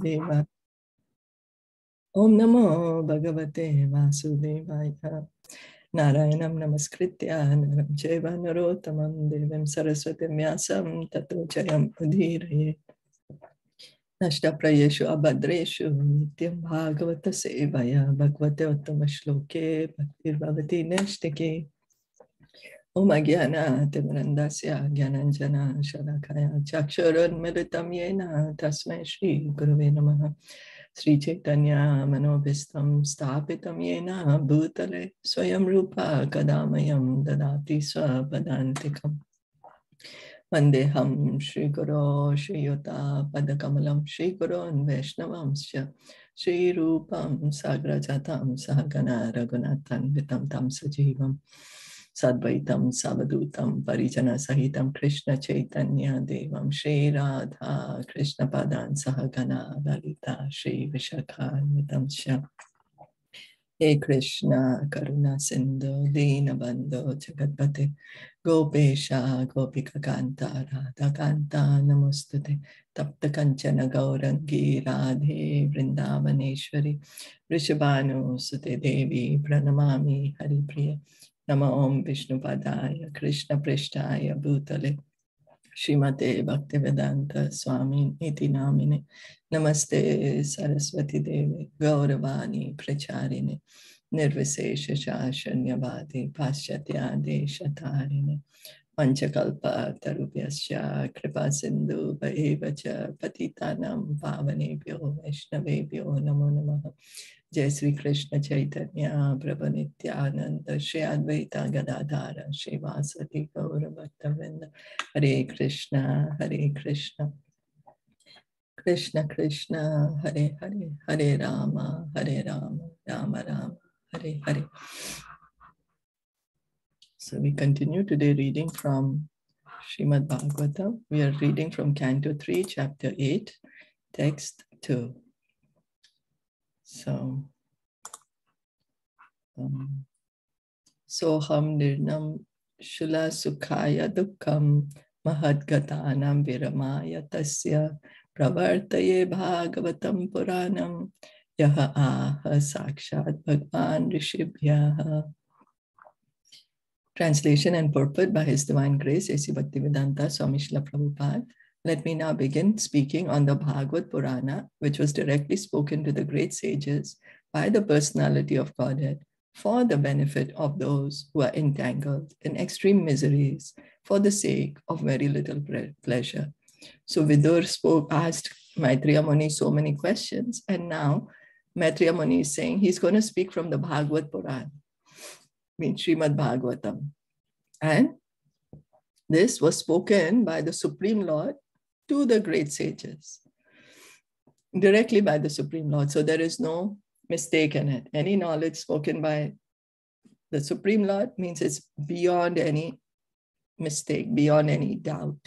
वासुदेवाय ओम नमो भगवते वासुदेवाय नारायणं नमस्कृत्य नरं चैव नरोत्तमं देवीं सरस्वतीं व्यासं ततो जयम् उदीरये नष्टप्रयेषु अभद्रेषु नित्यं भागवतसेवया भगवते उत्तमश्लोके भक्तिर्भवति नैष्टिके ओम ज्ञान तिमरंदा ज्ञानंजन शलाखाया चक्षुरमृत ये नस्म श्री गुरव नम। श्री चैतन्य मनोभिस्त स्थापित ये नूतले स्वयं रूप कदामयं ददाति स्वपदान्तिकम्। वंदेहम श्रीगुरो श्रीयुतापदकमलं श्रीगुरोन् वैष्णवांश्च श्रीरूपं साग्रजातां सह गण तं सजीव सद्वैतम सवदूतम परिजन सहित कृष्ण चैतन्य देव श्री राधा कृष्ण पदान सह घना ललिता श्री विशाखा हे कृष्ण करुणा सिंधु दीन बंधु जगतपते गोपेश गोपिका कांता राधा कांता नमस्तुते तप्त कंचन गौरंगी राधे वृंदावनेश्वरी वृषभानु सुते देवी प्रणमा हरिप्रिय नम ओम विष्णुपदाय कृष्ण पृष्ठाय, भूतले। श्रीमते भक्तिवेदांत स्वामी इति नामिने। नमस्ते सरस्वती देवे, गौरवाणी प्रचारिणे, निर्विशेष शाशन्यवादे पाश्चात्यादेशतारिणे पञ्चकल्पतरुभ्यश्च कृपासिन्धुभ एव च पतितानां पावनेभ्यो, वैष्णवेभ्यो, नमो नमः। Jai Sri Krishna Chaitanya Prabhu Nityananda Shri Advaita Gadadhara Shri Vasadi Gaura Bhaktavrinda Hare Krishna Hare Krishna Krishna Krishna Hare Hare Hare Rama Hare Rama Rama Rama Hare Hare So we continue today reading from Srimad Bhagavatam. We are reading from Canto 3, Chapter 8, Text 2. So, um, Soham Nirnam Shula Sukhaya Dukkam Mahadgatanam Viramaya Tasya Pravartaye Bhagavatam Puranam Yaha Aha Sakshat Bhagwan Rishibhyaha. Translation and purport by His Divine Grace, A.C. Bhaktivedanta Swami Srila Prabhupada. Let me now begin speaking on the Bhagavad Purana, which was directly spoken to the great sages by the personality of Godhead for the benefit of those who are entangled in extreme miseries for the sake of very little pleasure. So Vidur spoke, asked Maitreya Muni so many questions, and now Maitreya Muni is saying he's going to speak from the Bhagavad Purana, means Srimad Bhagavatam. And this was spoken by the Supreme Lord to the great sages, directly by the Supreme Lord. So there is no mistake in it. Any knowledge spoken by the Supreme Lord means it's beyond any mistake, beyond any doubt.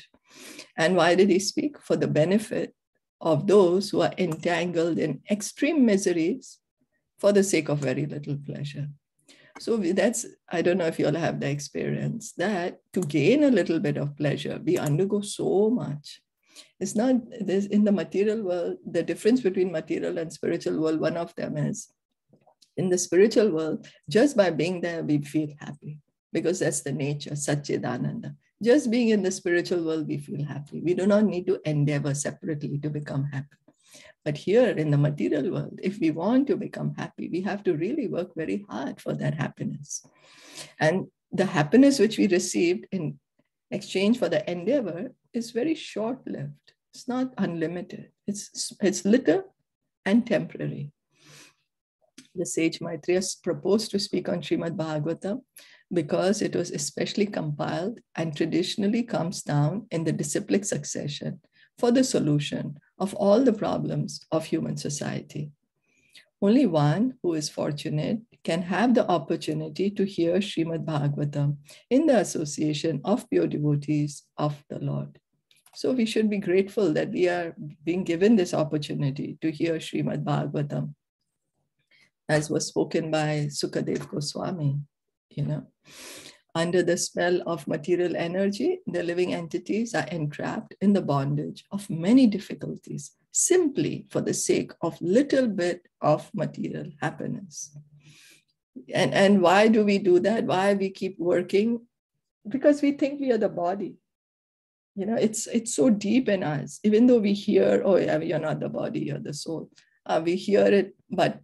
And why did he speak? For the benefit of those who are entangled in extreme miseries for the sake of very little pleasure. So that's, I don't know if you all have the experience that to gain a little bit of pleasure, we undergo so much. It's not this in the material world, the difference between material and spiritual world, one of them is in the spiritual world, just by being there, we feel happy because that's the nature, Satchidananda. Just being in the spiritual world, we feel happy. We do not need to endeavor separately to become happy. But here in the material world, if we want to become happy, we have to really work very hard for that happiness. And the happiness which we received in exchange for the endeavor is very short lived. It's not unlimited, it's, it's little and temporary. The sage Maitreya proposed to speak on Srimad Bhagavatam because it was especially compiled and traditionally comes down in the disciplic succession for the solution of all the problems of human society. Only one who is fortunate can have the opportunity to hear Srimad Bhagavatam in the association of pure devotees of the Lord. So we should be grateful that we are being given this opportunity to hear Srimad Bhagavatam, as was spoken by Sukadev Goswami. You know, Under the spell of material energy, the living entities are entrapped in the bondage of many difficulties simply for the sake of little bit of material happiness. And, and why do we do that? Why we keep working? Because we think we are the body. You know, it's it's so deep in us. Even though we hear, oh yeah, you're not the body, you're the soul. Uh, we hear it, but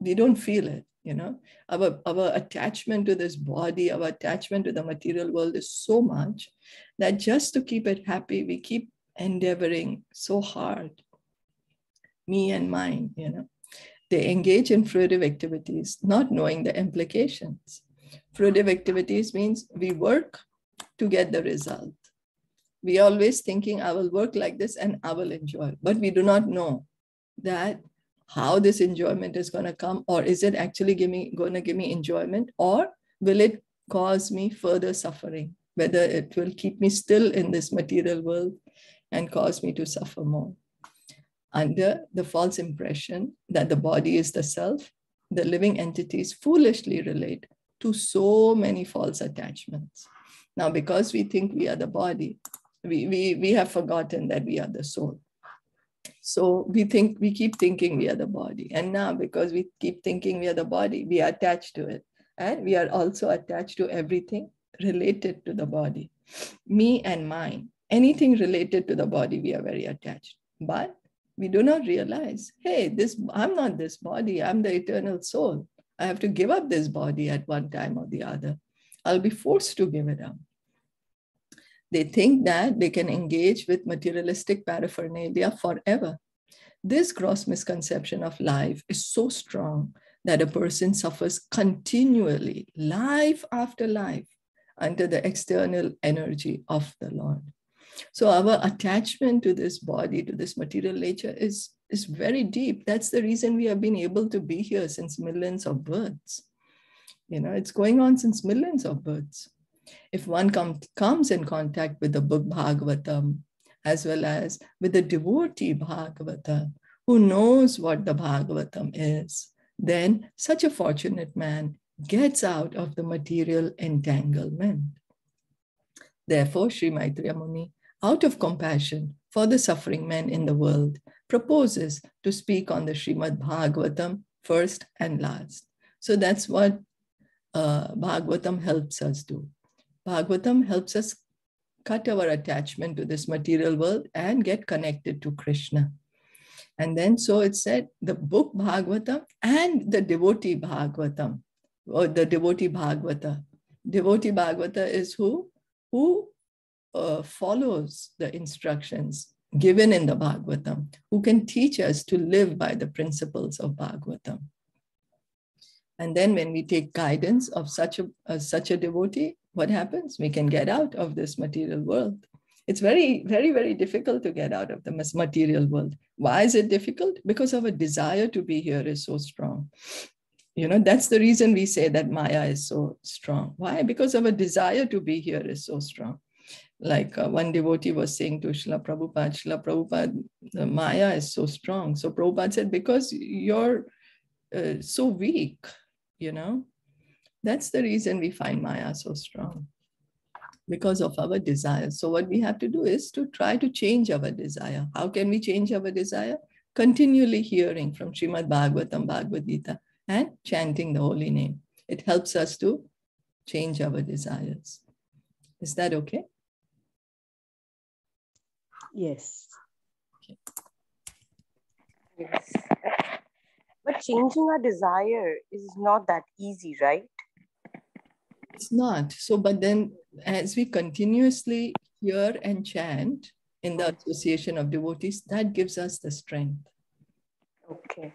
we don't feel it you know our our attachment to this body our attachment to the material world is so much that just to keep it happy we keep endeavoring so hard me and mine you know they engage in fruitive activities not knowing the implications. Fruitive activities means we work to get the result. We always thinking i will work like this and i will enjoy but we do not know that how this enjoyment is going to come or is it actually give me, going to give me enjoyment or will it cause me further suffering whether it will keep me still in this material world and cause me to suffer more under the false impression that the body is the self the living entities foolishly relate to so many false attachments now because we think we are the body we, we, we have forgotten that we are the soul so we think we keep thinking we are the body. And now because we keep thinking we are the body, we are attached to it. And we are also attached to everything related to the body. Me and mine. Anything related to the body, we are very attached. But we do not realize, hey, this I'm not this body, I'm the eternal soul. I have to give up this body at one time or the other. I'll be forced to give it up. They think that they can engage with materialistic paraphernalia forever. This gross misconception of life is so strong that a person suffers continually, life after life, under the external energy of the Lord. So our attachment to this body, to this material nature is, is very deep. That's the reason we have been able to be here since millions of births. You know, it's going on since millions of births if one com- comes in contact with the book Bhagavatam, as well as with the devotee Bhagavata, who knows what the Bhagavatam is, then such a fortunate man gets out of the material entanglement. Therefore, Sri Maitreya Muni, out of compassion for the suffering men in the world, proposes to speak on the Srimad Bhagavatam first and last. So that's what uh, Bhagavatam helps us do. Bhagavatam helps us cut our attachment to this material world and get connected to Krishna. And then, so it said the book Bhagavatam and the devotee Bhagavatam, or the devotee Bhagavata. Devotee Bhagavata is who? Who uh, follows the instructions given in the Bhagavatam, who can teach us to live by the principles of Bhagavatam. And then when we take guidance of such a, uh, such a devotee, what happens? We can get out of this material world. It's very, very, very difficult to get out of the material world. Why is it difficult? Because our desire to be here is so strong. You know, that's the reason we say that Maya is so strong. Why? Because our desire to be here is so strong. Like uh, one devotee was saying to Srila Prabhupada, Srila Prabhupada, the Maya is so strong. So Prabhupada said, because you're uh, so weak, you know, that's the reason we find Maya so strong because of our desires. So, what we have to do is to try to change our desire. How can we change our desire? Continually hearing from Srimad Bhagavatam, Bhagavad Gita, and chanting the holy name. It helps us to change our desires. Is that okay? Yes. Okay. Yes. But changing our desire is not that easy, right? It's not. So, but then as we continuously hear and chant in the association of devotees, that gives us the strength. Okay.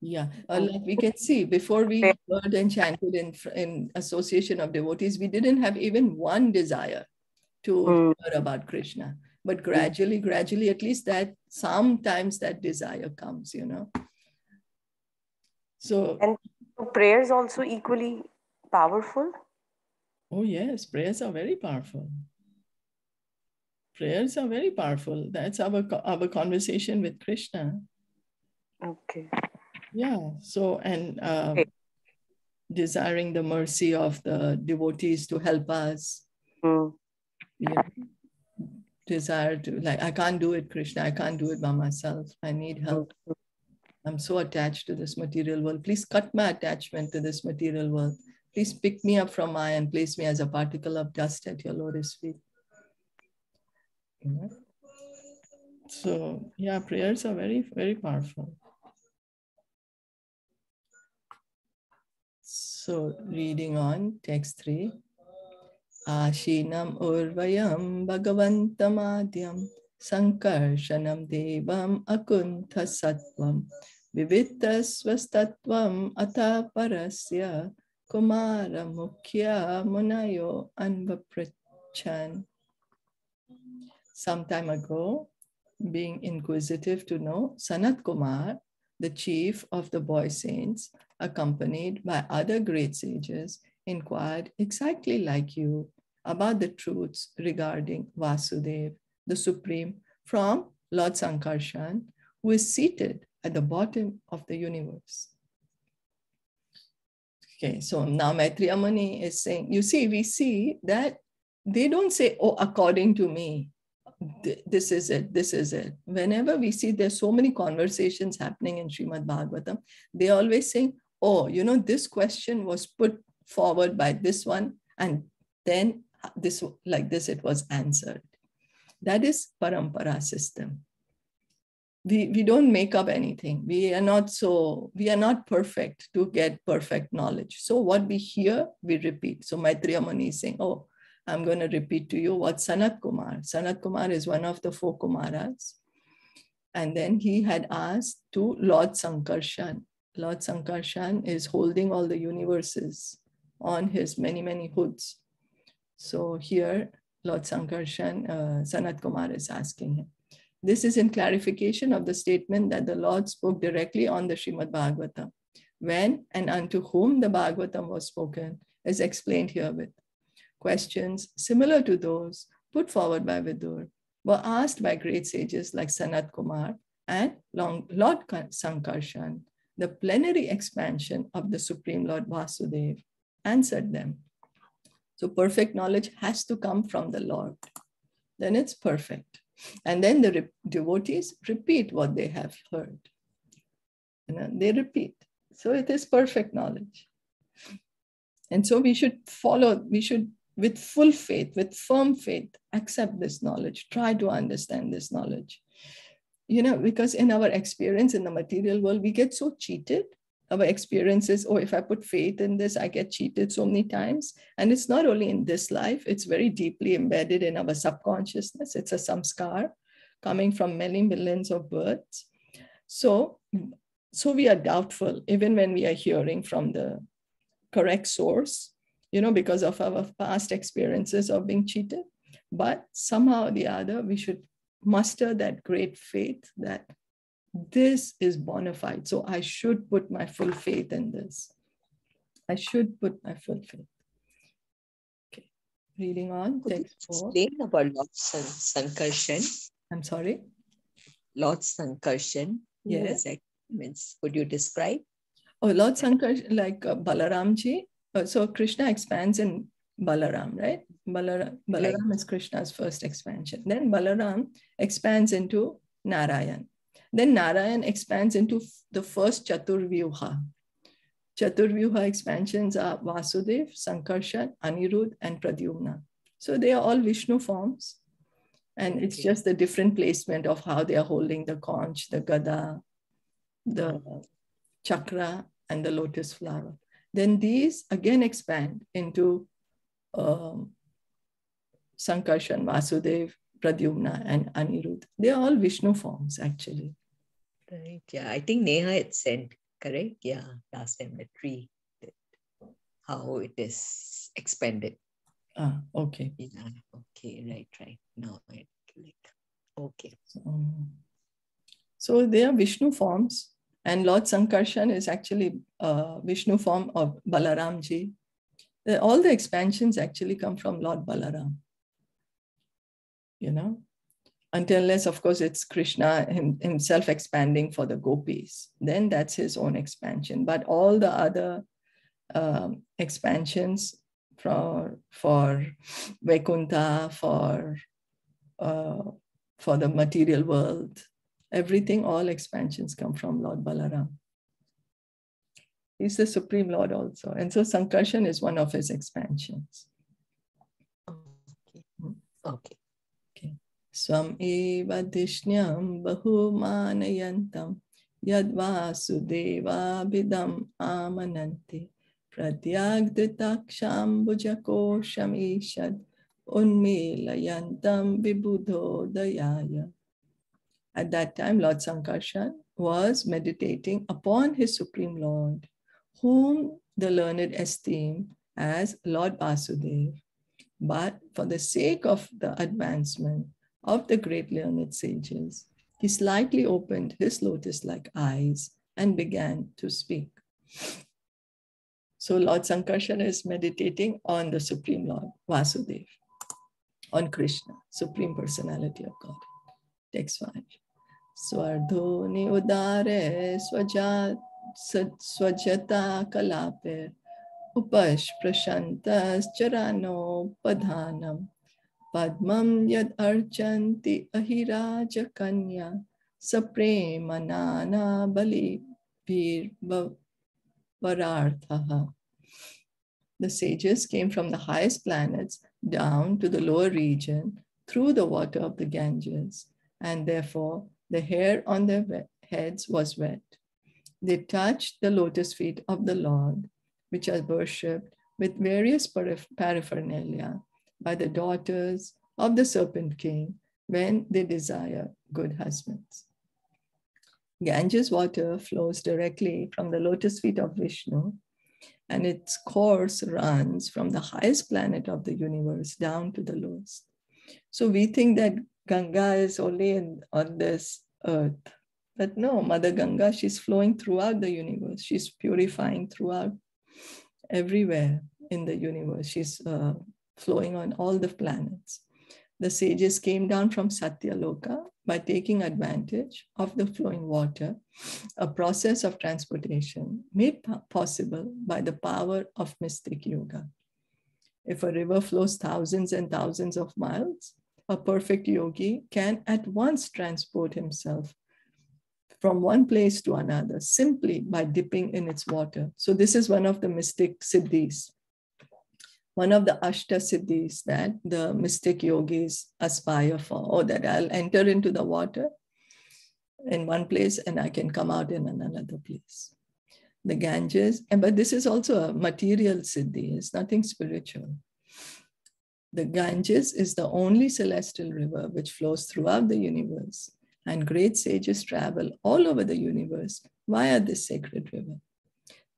Yeah, uh, like we can see before we heard and chanted in, in association of devotees, we didn't have even one desire to mm. hear about Krishna. But gradually, gradually, at least that sometimes that desire comes, you know. So and prayers also equally powerful? Oh, yes, prayers are very powerful. Prayers are very powerful. That's our, our conversation with Krishna. Okay. Yeah. So, and uh, okay. desiring the mercy of the devotees to help us. Mm. Yeah. Desire to, like, I can't do it, Krishna. I can't do it by myself. I need help. I'm so attached to this material world. Please cut my attachment to this material world. Please pick me up from my and place me as a particle of dust at your lotus feet. So, yeah, prayers are very, very powerful. So, reading on text 3. Ashinam urvayam bhagavantamadhyam sankarshanam devam akuntha sattvam vivitasvastatvam ata parasya kumara mukhya munayo anvaprachan. Some time ago, being inquisitive to know, Sanat Kumar, the chief of the boy saints, accompanied by other great sages, inquired exactly like you about the truths regarding Vasudev, the Supreme, from Lord Sankarshan, who is seated at the bottom of the universe. Okay, so now Maitreya Muni is saying, you see, we see that they don't say, oh, according to me, this is it, this is it. Whenever we see there's so many conversations happening in Srimad Bhagavatam, they always say, oh, you know, this question was put forward by this one, and then this like this it was answered. That is parampara system. We, we don't make up anything. We are not so, we are not perfect to get perfect knowledge. So what we hear, we repeat. So Maitreya Muni is saying, oh, I'm going to repeat to you what Sanat Kumar. Sanat Kumar is one of the four Kumaras. And then he had asked to Lord Sankarshan. Lord Sankarshan is holding all the universes on his many, many hoods. So here, Lord Sankarshan, uh, Sanat Kumar is asking him. This is in clarification of the statement that the Lord spoke directly on the Srimad Bhagavatam. When and unto whom the Bhagavatam was spoken is explained herewith. Questions similar to those put forward by Vidur were asked by great sages like Sanat Kumar and Lord Sankarshan. The plenary expansion of the Supreme Lord Vasudev answered them. So perfect knowledge has to come from the Lord. Then it's perfect. And then the re- devotees repeat what they have heard. You know, they repeat. So it is perfect knowledge. And so we should follow, we should with full faith, with firm faith, accept this knowledge, try to understand this knowledge. You know, because in our experience in the material world, we get so cheated. Our experiences, oh, if I put faith in this, I get cheated so many times. And it's not only in this life, it's very deeply embedded in our subconsciousness. It's a samskar coming from many millions of births. So, so we are doubtful, even when we are hearing from the correct source you know, because of our past experiences of being cheated. But somehow or the other, we should muster that great faith that this is bona fide. So I should put my full faith in this. I should put my full faith. Okay, reading on. Could text four. Explain about Lord San- Sankarshan. I'm sorry? Lord Sankarshan. Yes. Means, could you describe? Oh, Lord Sankarshan, like uh, Balaramji, uh, so Krishna expands in Balaram, right? Balaram, Balaram right. is Krishna's first expansion. Then Balaram expands into Narayan. Then Narayan expands into the first Chaturvyuha. Chaturvyuha expansions are Vasudev, Sankarshan, Anirudh, and Pradyumna. So they are all Vishnu forms. And it's just the different placement of how they are holding the conch, the gada, the chakra, and the lotus flower then these again expand into um, Sankarshan, Vasudev, Pradyumna, and Anirudh. They are all Vishnu forms, actually. Right. Yeah. I think Neha had sent, correct? Yeah. Last time, the tree, how it is expanded. Ah, okay. Yeah. Okay. Right. Right. Now I click. Okay. So, so they are Vishnu forms and Lord Sankarshan is actually a Vishnu form of Balaramji. All the expansions actually come from Lord Balaram. You know, until unless, of course, it's Krishna himself expanding for the gopis. Then that's his own expansion. But all the other um, expansions for, for Vaikuntha, for, uh, for the material world. Everything, all expansions come from Lord Balaram. He's the Supreme Lord also. And so Sankarshan is one of his expansions. Okay. Okay. Eva dishnyam bahumanayantam yadvasudevabhidam amananti pratyagdritakshambhujakosham unmilayantam vibudhodayaya. At that time, Lord Sankarshan was meditating upon his Supreme Lord whom the learned esteem as Lord Vasudev. But for the sake of the advancement of the great learned sages, he slightly opened his lotus like eyes and began to speak. So Lord Sankarsana is meditating on the Supreme Lord Vasudeva, on Krishna, Supreme Personality of God. Text 5. Swardhoni udare swajata kalape upash prashantas charano padhanam Padmam yad archanti ahiraja kanya saprema nana bali vararthaha. The sages came from the highest planets down to the lower region through the water of the Ganges, and therefore the hair on their heads was wet. They touched the lotus feet of the Lord, which are worshipped with various paraphernalia by the daughters of the serpent king when they desire good husbands. Ganges water flows directly from the lotus feet of Vishnu, and its course runs from the highest planet of the universe down to the lowest. So we think that Ganga is only in, on this earth, but no, Mother Ganga, she's flowing throughout the universe. She's purifying throughout everywhere in the universe. She's uh, flowing on all the planets. The sages came down from Satyaloka by taking advantage of the flowing water, a process of transportation made possible by the power of mystic yoga. If a river flows thousands and thousands of miles, a perfect yogi can at once transport himself from one place to another simply by dipping in its water. So, this is one of the mystic siddhis, one of the ashta siddhis that the mystic yogis aspire for, or that I'll enter into the water in one place and I can come out in another place. The Ganges, and but this is also a material siddhi, it's nothing spiritual. The Ganges is the only celestial river which flows throughout the universe and great sages travel all over the universe via this sacred river.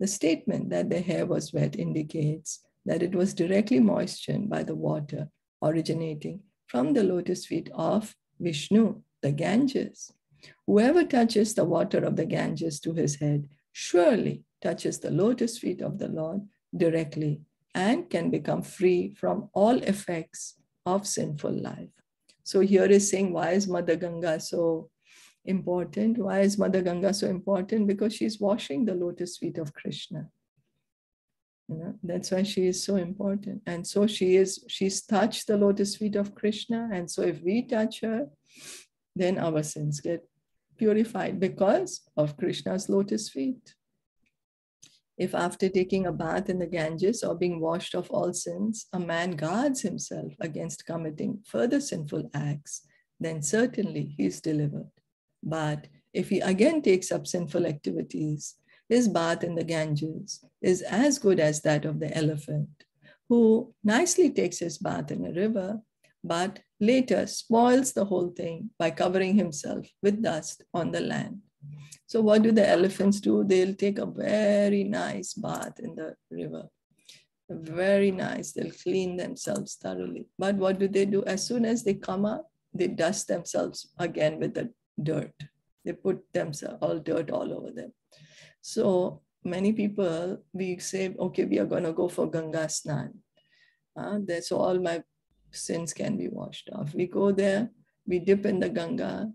The statement that the hair was wet indicates that it was directly moistened by the water originating from the lotus feet of Vishnu, the Ganges. Whoever touches the water of the Ganges to his head surely touches the lotus feet of the Lord directly and can become free from all effects of sinful life. So here is saying, why is Mother Ganga so important? Why is Mother Ganga so important? Because she's washing the lotus feet of Krishna. You know, that's why she is so important. And so she is, she's touched the lotus feet of Krishna. And so if we touch her, then our sins get purified because of Krishna's lotus feet. If after taking a bath in the Ganges or being washed of all sins, a man guards himself against committing further sinful acts, then certainly he is delivered. But if he again takes up sinful activities, his bath in the Ganges is as good as that of the elephant, who nicely takes his bath in a river, but later spoils the whole thing by covering himself with dust on the land. So what do the elephants do? They'll take a very nice bath in the river. Very nice. They'll clean themselves thoroughly. But what do they do? As soon as they come up, they dust themselves again with the dirt. They put themselves all dirt all over them. So many people, we say, okay, we are going to go for Ganga Snan. Uh, that's all my sins can be washed off. We go there, we dip in the Ganga,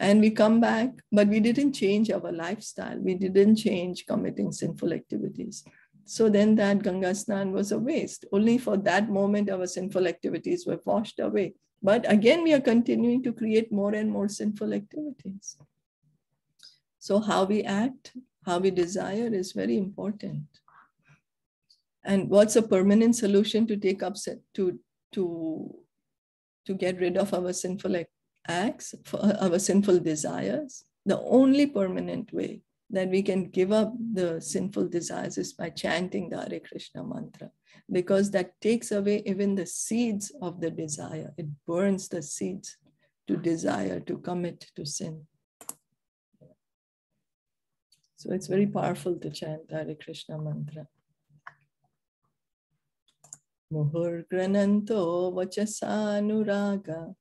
and we come back, but we didn't change our lifestyle. We didn't change committing sinful activities. So then that Ganga Snan was a waste. Only for that moment, our sinful activities were washed away. But again, we are continuing to create more and more sinful activities. So, how we act, how we desire is very important. And what's a permanent solution to take up to to to get rid of our sinful acts, our sinful desires? The only permanent way that we can give up the sinful desires is by chanting the Hare Krishna mantra, because that takes away even the seeds of the desire. It burns the seeds to desire, to commit to sin. So it's very powerful to chant Hare Krishna mantra. Muhurgrananto vachasanuraga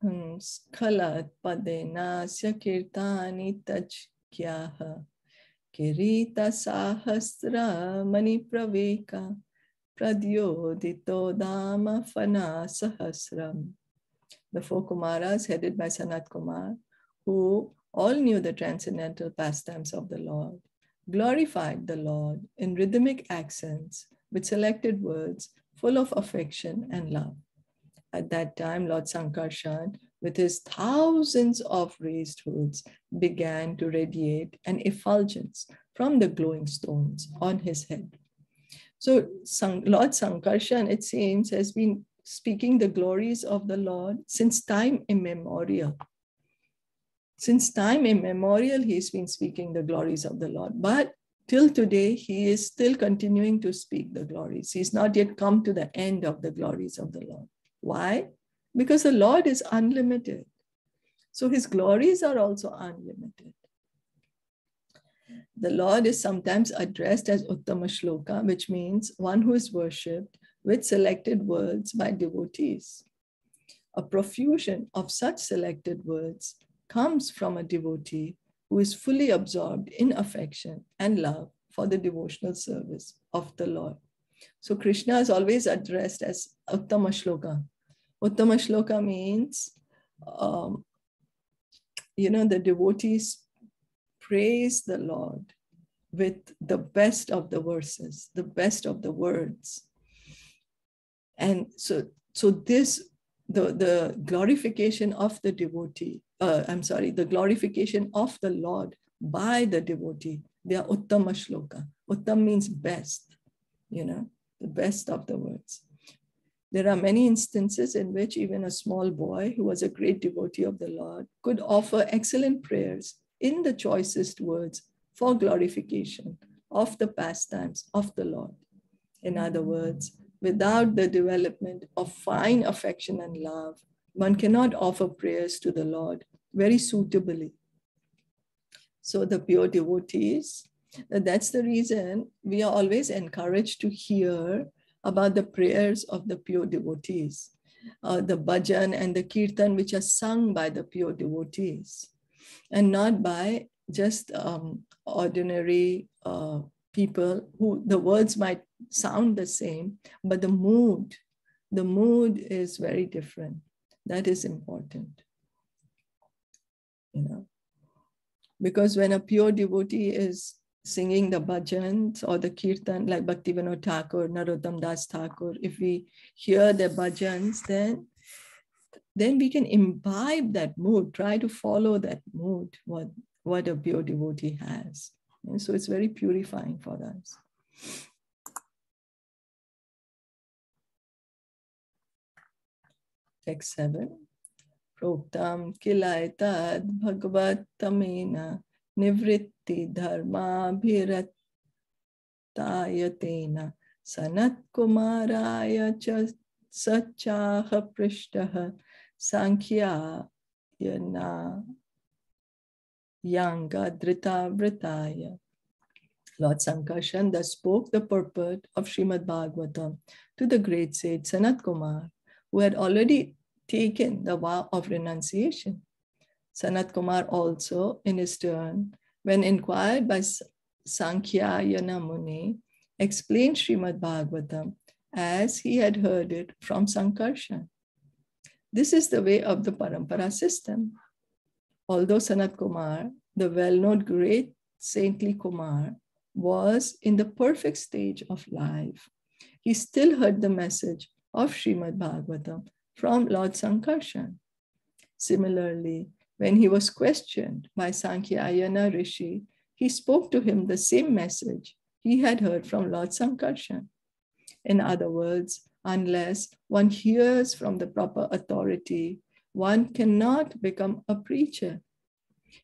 स्खलत् पदेनास्य कीर्तानि तज् क्याः किरीटसाहस्रमणिप्रवेका प्रद्योदितो दाम फना sahasram. The four Kumaras headed by Sanat Kumar, who all knew the transcendental pastimes of the Lord, glorified the Lord in rhythmic accents with selected words full of affection and love. At that time, Lord Sankarshan, with his thousands of raised hoods, began to radiate an effulgence from the glowing stones on his head. So Lord Sankarshan, it seems, has been speaking the glories of the Lord since time immemorial. Since time immemorial, he's been speaking the glories of the Lord. But till today, he is still continuing to speak the glories. He's not yet come to the end of the glories of the Lord. Why? Because the Lord is unlimited. So his glories are also unlimited. The Lord is sometimes addressed as Uttama Shloka, which means one who is worshipped with selected words by devotees. A profusion of such selected words comes from a devotee who is fully absorbed in affection and love for the devotional service of the Lord. So Krishna is always addressed as Uttama Shloka, Uttama Shloka means, um, you know, the devotees praise the Lord with the best of the verses, the best of the words. And so, so this, the, the glorification of the devotee, uh, I'm sorry, the glorification of the Lord by the devotee, they are Uttama Shloka. Uttam means best, you know, the best of the words. There are many instances in which even a small boy who was a great devotee of the Lord could offer excellent prayers in the choicest words for glorification of the pastimes of the Lord. In other words, without the development of fine affection and love, one cannot offer prayers to the Lord very suitably. So, the pure devotees, that's the reason we are always encouraged to hear about the prayers of the pure devotees, uh, the bhajan and the kirtan, which are sung by the pure devotees, and not by just um, ordinary uh, people who the words might sound the same, but the mood, the mood is very different. That is important. You know, because when a pure devotee is singing the bhajans or the kirtan like Bhaktivinoda Thakur, Narottam Das Thakur, if we hear the bhajans, then then we can imbibe that mood, try to follow that mood, what, what a pure devotee has. And so it's very purifying for us. Text 7. Proktam kilaitad bhagavatamena nivritti dharma dharmabhiratayatena sanatkumaraya cha sachaha prishtaha sankhya yana Yanga Drita Vritaya. Lord Sankarshana spoke the purport of Srimad Bhagavatam to the great sage Sanat Kumar, who had already taken the vow of renunciation. Sanat Kumar also, in his turn, when inquired by Sankhya Muni, explained Srimad Bhagavatam as he had heard it from Sankarshan. This is the way of the parampara system. Although Sanat Kumar, the well known great saintly Kumar, was in the perfect stage of life. He still heard the message of Srimad Bhagavatam from Lord Sankarshan. Similarly, when he was questioned by Sankhya Rishi, he spoke to him the same message he had heard from Lord Sankarshan. In other words, unless one hears from the proper authority, one cannot become a preacher.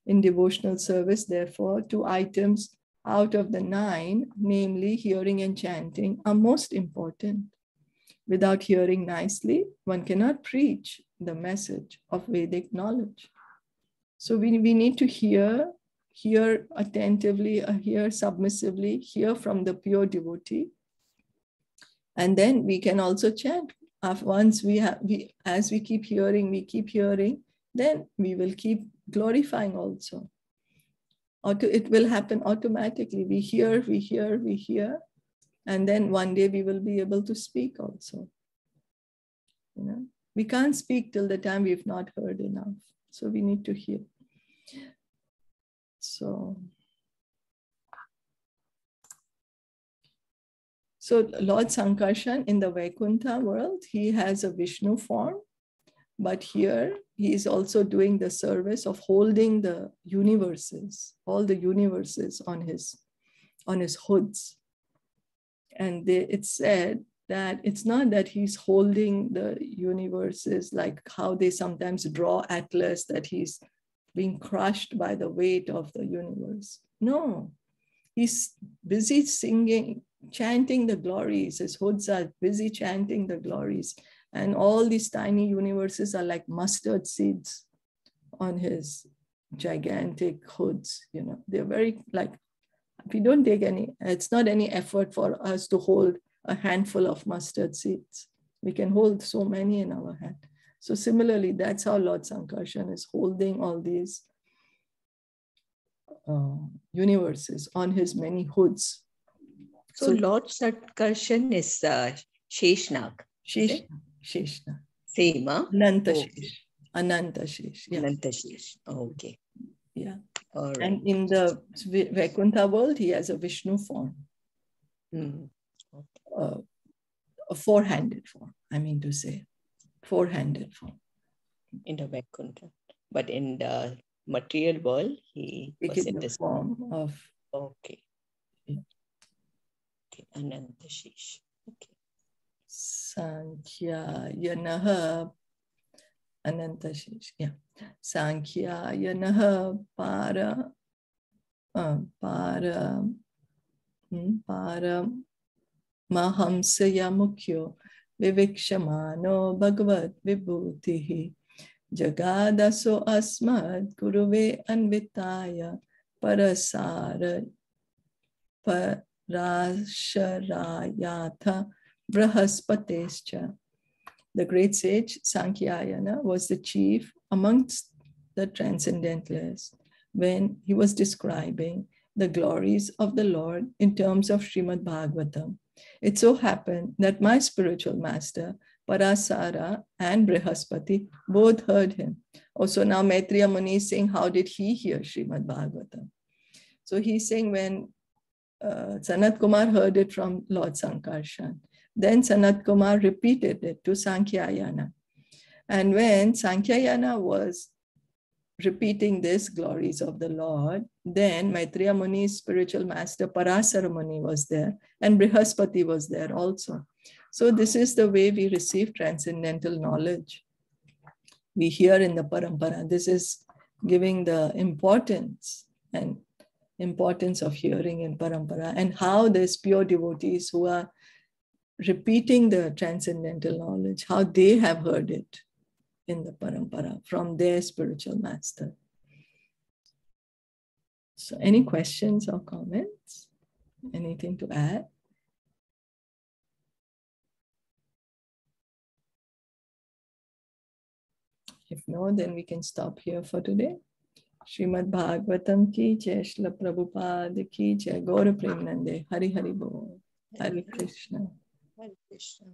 In devotional service, therefore, two items out of the nine, namely hearing and chanting, are most important. Without hearing nicely, one cannot preach the message of Vedic knowledge. So we, we need to hear, hear attentively, uh, hear submissively, hear from the pure devotee. And then we can also chant. Once we have, we, as we keep hearing, we keep hearing, then we will keep glorifying also. Auto, it will happen automatically. We hear, we hear, we hear, and then one day we will be able to speak also. You know, we can't speak till the time we've not heard enough. So we need to hear. So, so Lord Sankarshan in the Vaikuntha world, he has a Vishnu form, but here he is also doing the service of holding the universes, all the universes on his, on his hoods. And they, it's said that it's not that he's holding the universes like how they sometimes draw Atlas, that he's being crushed by the weight of the universe. No, he's busy singing, chanting the glories. His hoods are busy chanting the glories. And all these tiny universes are like mustard seeds on his gigantic hoods. You know, they're very like, we don't take any, it's not any effort for us to hold a handful of mustard seeds. We can hold so many in our hand. So similarly, that's how Lord Sankarshan is holding all these uh, universes on his many hoods. So, so Lord Sankarshan is uh, Sheshnag. Shesh, Sheshna. Same, huh? Ananta oh. Shesh. Ananta Shesh. Yeah. Ananta Shesh. Oh, okay. Yeah. All right. And in the Vaikuntha world, he has a Vishnu form. Mm. Okay. Uh, a four-handed form, I mean to say four-handed form. In the Vaikuntha. But in the material world, he it was in the form of. Okay. Okay Anant Shesh okay सांख्याय अनंत शेष या सांख्याय नः पार पार पार महंसया मुख्यो, विवेक्षमानो भगवत विभूति। जगादसो अस्मद् गुरुवे अन्विताय, परसार parasharayatha brahaspatescha. The great sage Sankhyaayana was the chief amongst the transcendentalists when he was describing the glories of the Lord in terms of Srimad Bhagavatam it so happened that my spiritual master, Parasara and Brihaspati, both heard him. Oh, also, now Maitreya Muni is saying, How did he hear Srimad Bhagavatam? So he's saying when uh, Sanat Kumar heard it from Lord Sankarshan, then Sanat Kumar repeated it to Sankhyaayana. And when Sankhyaayana was repeating this glories of the Lord, then Maitreya Muni's spiritual master Parasara Muni was there, and Brihaspati was there also. So this is the way we receive transcendental knowledge. We hear in the parampara. This is giving the importance and importance of hearing in parampara and how these pure devotees who are repeating the transcendental knowledge, how they have heard it in the parampara from their spiritual master. So, any questions or comments? Anything to add? If no, then we can stop here for today. Shrimad Bhagavatam की जय श्ल प्रभुपाद की जय गौर प्रेम नंदे हरि हरि बोल। हरे कृष्ण। हरे कृष्ण।